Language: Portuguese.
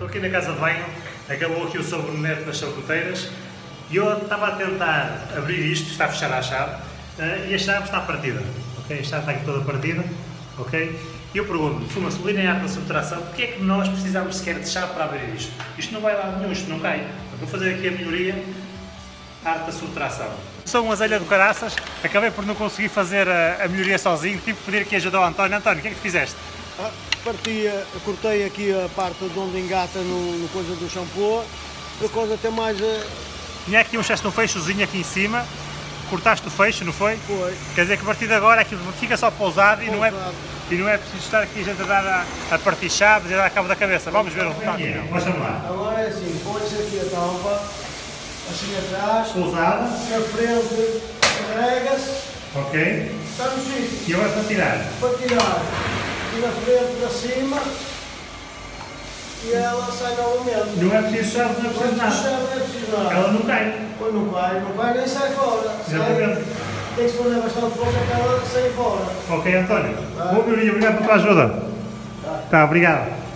Estou aqui na casa de banho, acabou aqui o sobreneto das saboteiras e eu estava a tentar abrir isto, está fechada a chave, eh, e a chave está partida. ok? A chave está aqui toda partida. ok? E eu pergunto-me, fuma-se linear da subtração, porque é que nós precisamos sequer de chave para abrir isto? Isto não vai lá nenhum, isto não cai. Vou fazer aqui a melhoria, arte da subtração. Sou um azelha do caraças, acabei por não conseguir fazer a, a melhoria sozinho, tive que pedir aqui ajuda ao António. António, o que é que fizeste? Ah, Parti, cortei aqui a parte de onde engata no, no coisa do shampoo, a coisa até mais eh, Tinha aqui um excesso de um fechozinho aqui em cima, cortaste o fecho, não foi? foi. Quer dizer que a partir de agora aquilo fica só pousado e não é, Pousado. e não é preciso estar aqui a gente a dar a, a partir chaves e a dar a cabo da cabeça. Vamos ver o resultado lá. Agora é assim, põe-se aqui a tampa, assim atrás, Pousada, na frente carrega-se, ok. está no E agora para tirar. para tirar, na frente para cima, e ela sai novamente. Não é preciso chave, não é preciso nada. puxar não é preciso nada. Ela não cai. Pois não vai, não vai nem sai fora. Sai, Exatamente. tem que se fazer bastante força para ela sair fora. Ok, António. Boa melhoria, obrigado pela tua ajuda. Tá, obrigado.